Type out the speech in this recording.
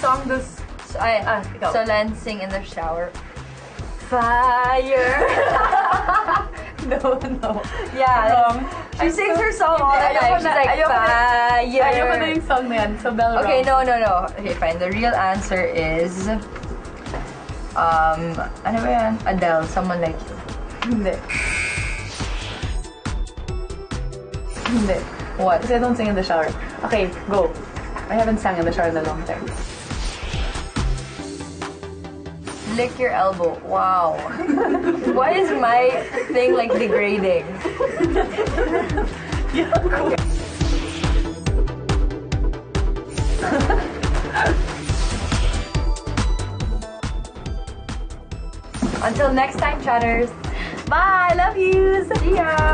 song does... So, ay, Ah, ikaw. so sing in the shower. Fire! No, no. yeah. Wrong. She I'm sings her song all the time. She's like, ayoko na- fire! Ayoko na yung song na yan. So, bell. Okay, no, no, no. Okay, fine. The real answer is... Um, ano ba yan? Adele, Someone Like You. Hindi. Hindi. What? Kasi I don't sing in the shower. Okay, go. I haven't sang in the shower in a long time. Lick your elbow. Wow. Why is my thing like degrading? Until next time, chatters. Bye. Love yous. See ya.